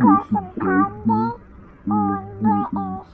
concentrated on British.